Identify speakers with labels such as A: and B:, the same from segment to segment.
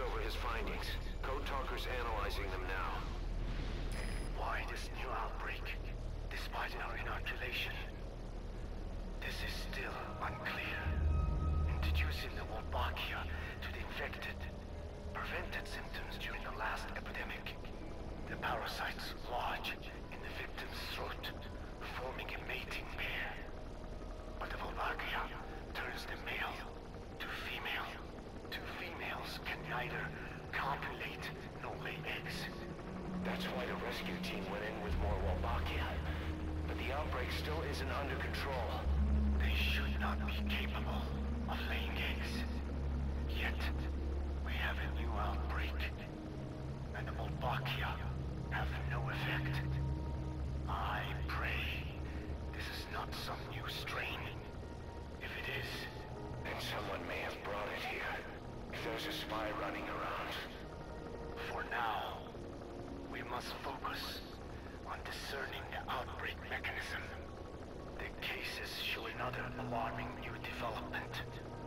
A: over his findings. Code Talker's analyzing them now.
B: Why this new outbreak, despite our inoculation? This is still unclear. Introducing the Wolbachia to the infected prevented symptoms during the last epidemic. The parasites lodge in the victim's throat, forming a mating pair. But the Wolbachia turns the male to female. Two females can neither copulate nor lay eggs.
A: That's why the rescue team went in with more Wolbachia. But the outbreak still isn't under control.
B: They should not be capable of laying eggs. Yet, we have a new outbreak. And the Wolbachia have no effect. I pray this is not some new strain. If it is,
A: Then someone may have brought it here. There's a spy running around.
B: for now, we must focus on discerning the outbreak mechanism. The cases show another alarming new development.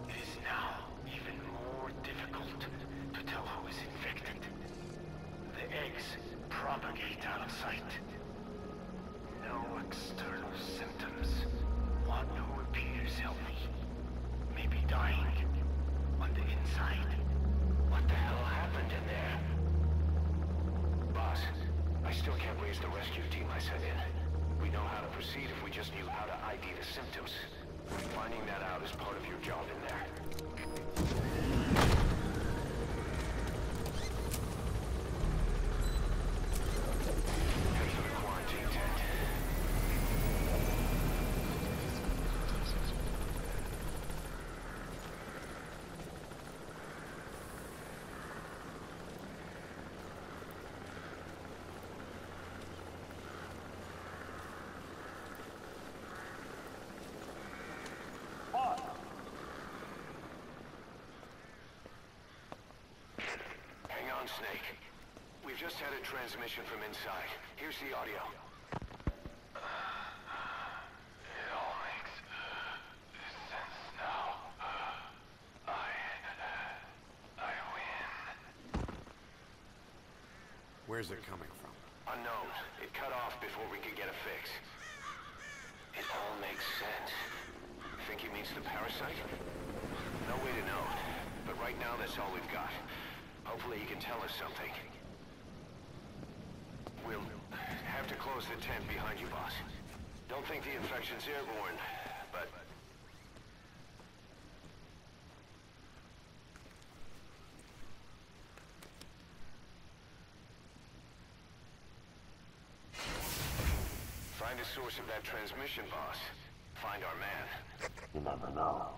B: It is now even more difficult to tell who is infected. The eggs propagate out of sight. No external symptoms. One who appears healthy may be dying inside.
A: What the hell happened in there? Boss, I still can't raise the rescue team I sent in. We know how to proceed if we just knew how to ID the symptoms. Finding that out is part of your job in there. Head to the quarantine tent. Hang on, Snake. We've just had a transmission from inside. Here's the audio.
B: It all makes sense now. I... I win.
C: Where's it coming from?
A: Unknown. It cut off before we could get a fix. It all makes sense. Think he means the parasite? No way to know. But right now, that's all we've got. Hopefully he can tell us something. We'll have to close the tent behind you, boss. Don't think the infection's airborne, but... Find the source of that transmission, boss. Find our man.
D: You never know.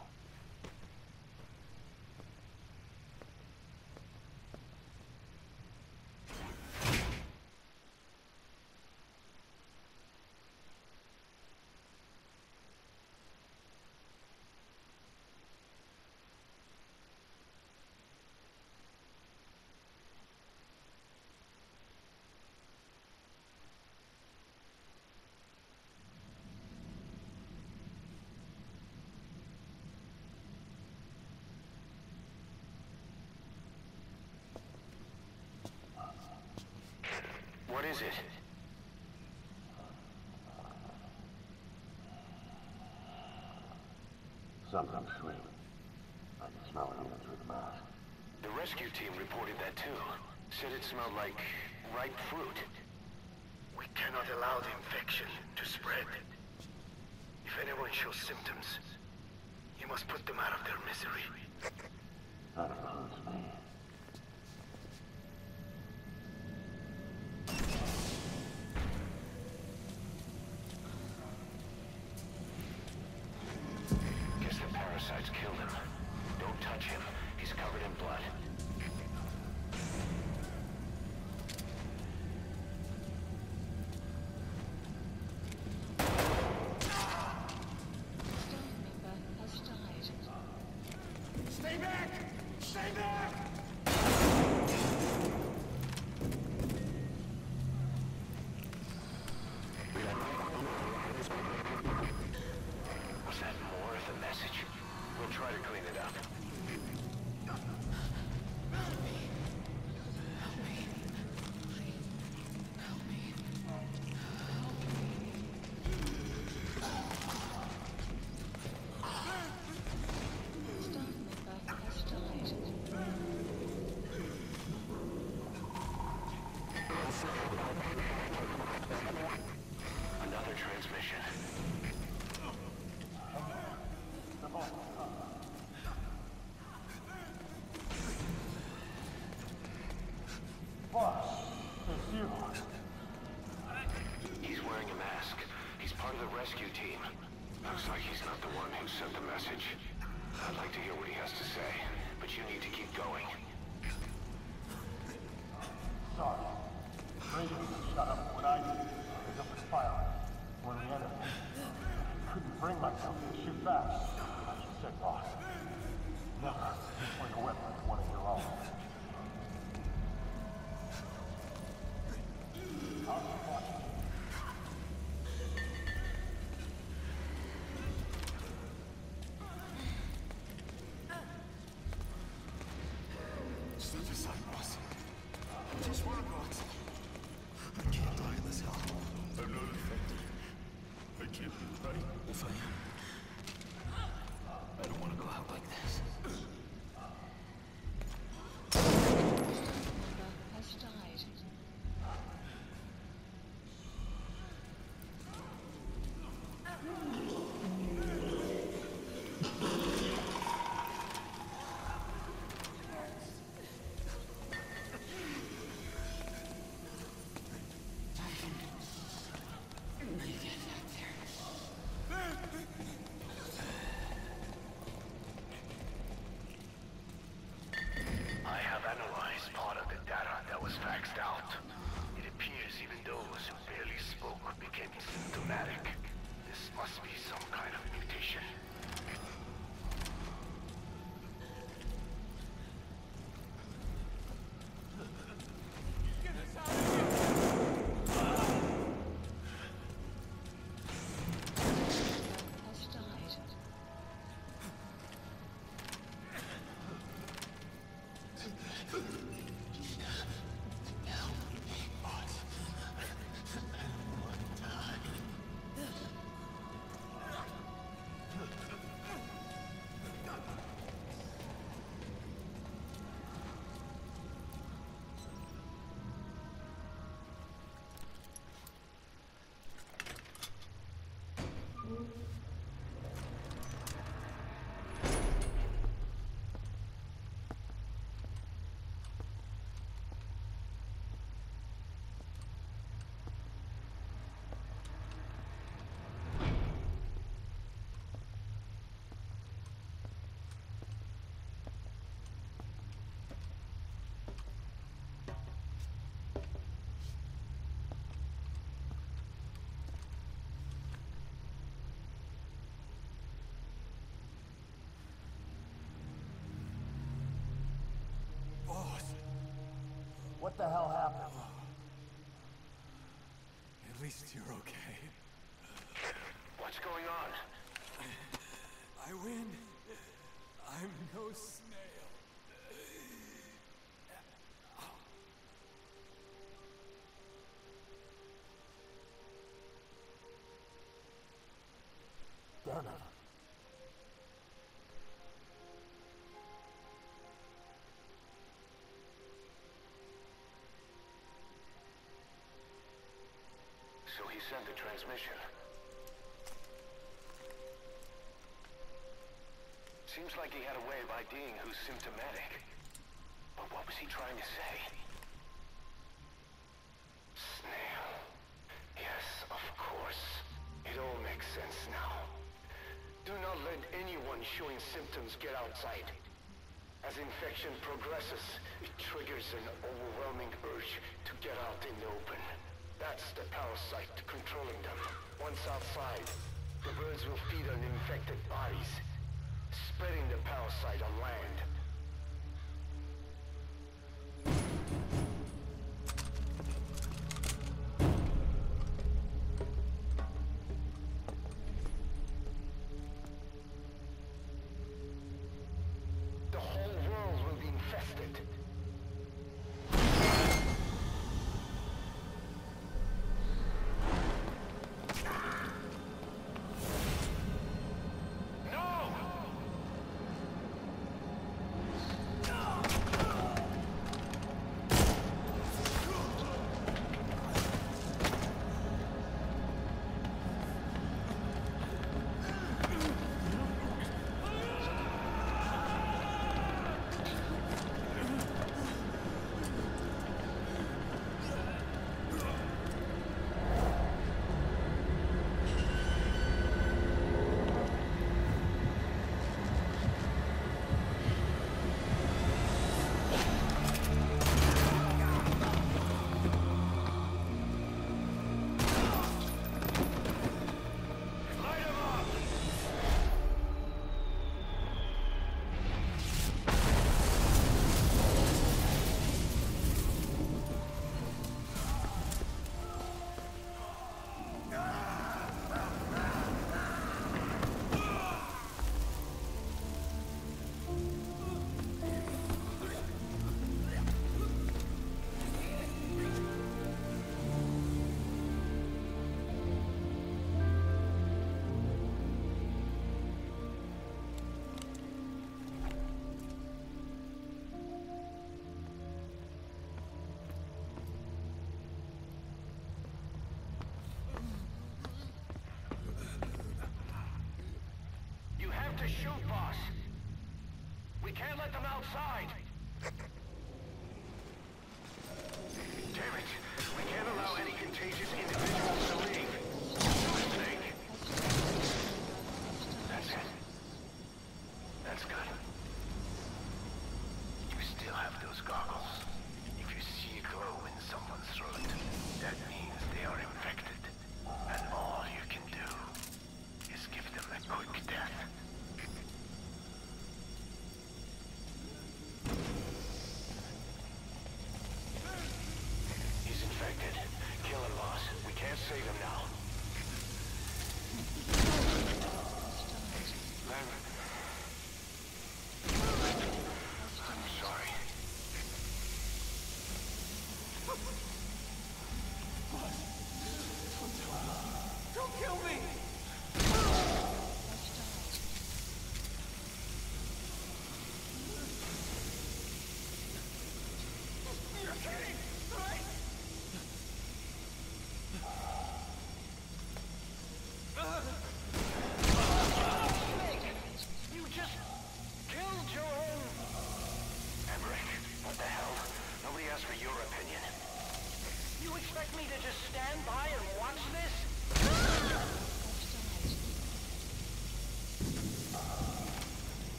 A: What is it?
D: Something sweet. I can smell it even through the mask.
A: The rescue team reported that too. Said it smelled like ripe fruit.
B: We cannot allow the infection to spread. If anyone shows symptoms, you must put them out of their misery.
D: That includes me.
A: Stay back! Stay back! rescue team. Looks like he's not the one
E: who sent the message.
B: I'd like to hear
A: what he has to say, but you need to keep going. Sorry. Brady, shut up. Delicate and. This must be some kind of mutation.
F: What the hell happened?
G: At least you're okay.
B: What's going on?
G: I win. I'm no
B: So he sent the transmission. Seems like he had a way of IDing who's symptomatic. But what was he trying to say? Snail. Yes, of course. It all makes sense now. Do not let anyone showing symptoms get outside. As infection progresses, it triggers an overwhelming urge to get out in the open. That's the parasite controlling them. Once outside, the birds will feed on infected bodies, spreading the parasite on land. To shoot, boss. We can't let them outside.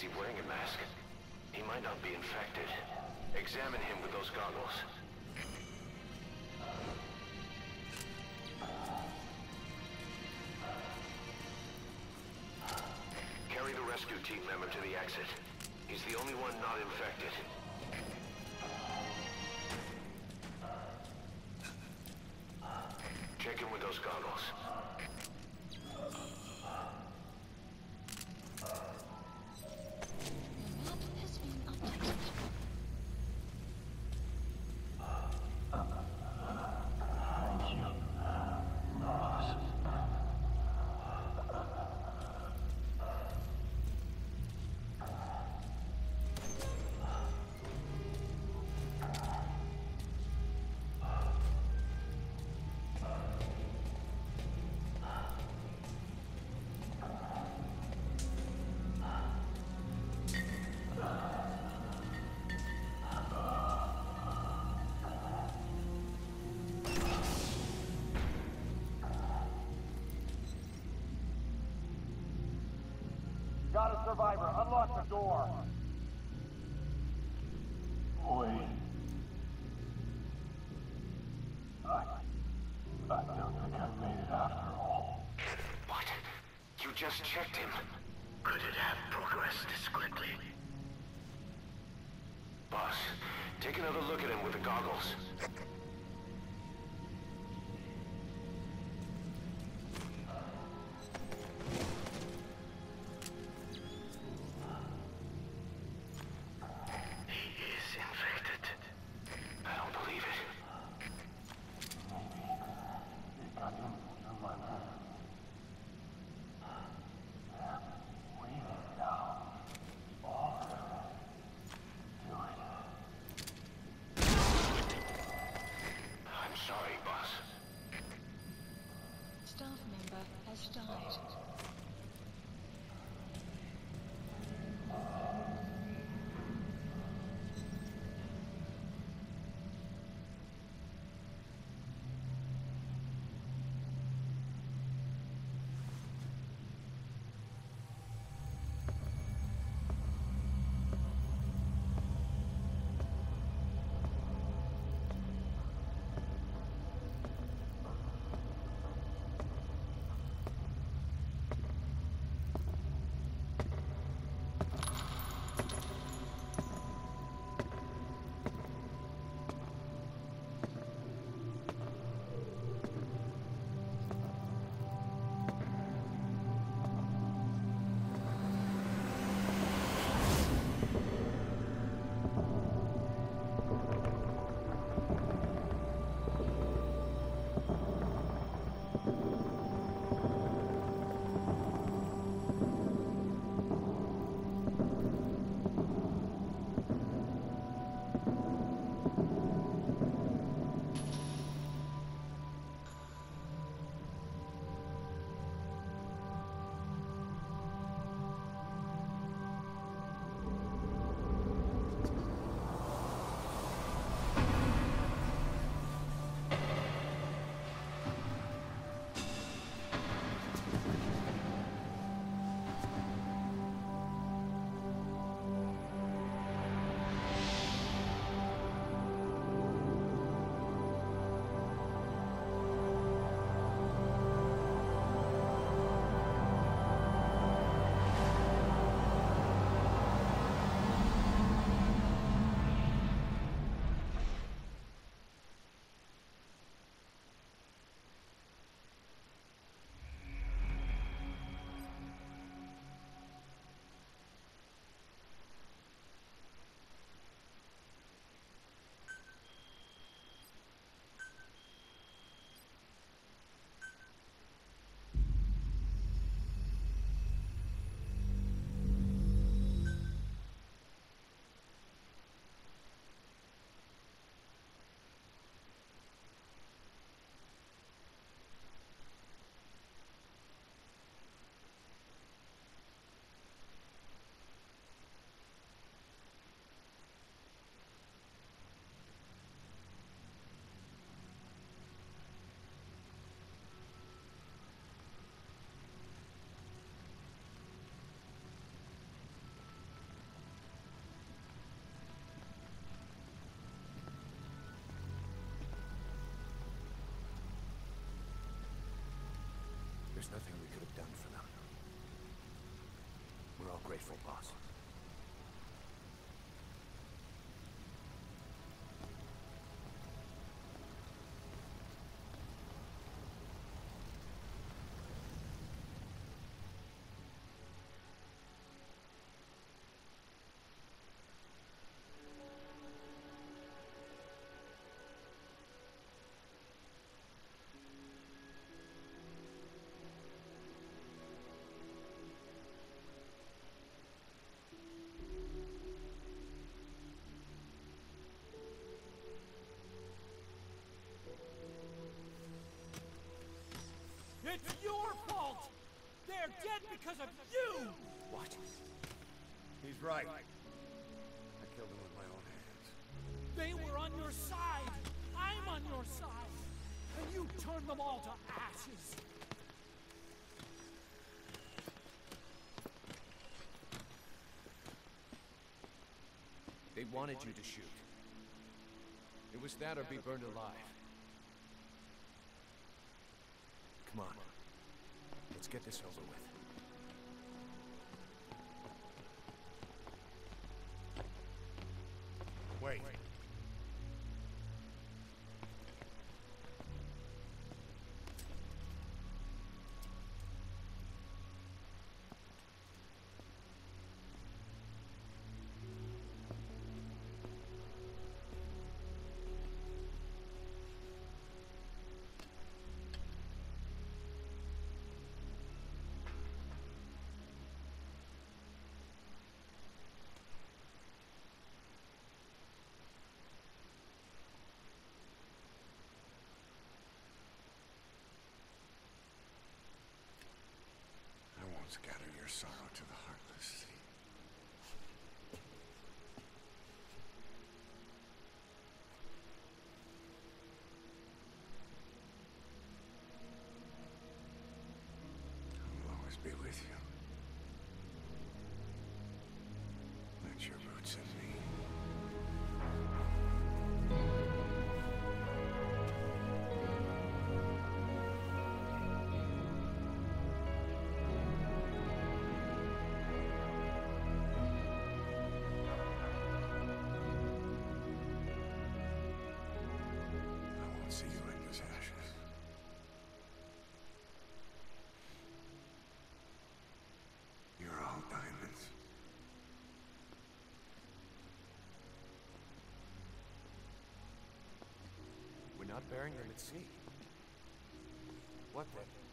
A: He wearing a mask? He might not be infected. Examine him with those goggles. Carry the rescue team member to the exit. He's the only one not infected.
C: Survivor. Unlock the door. Boy. I... I don't think I made it after all.
A: What? You just checked him.
B: Could it have progressed this quickly?
A: Boss, take another look at him with the goggles.
G: There's nothing we could have done for them. We're all grateful, boss.
H: It's your fault! They're dead because of you!
G: What?
I: He's right. I killed him with my own hands.
H: They were on your side! I'm on your side! And you turned them all to ashes!
G: They wanted you to shoot. It was that or be burned alive. Come on. Let's get this over with.
I: Wait. I scatter your sorrow to the heartless
G: burying them at sea. What then?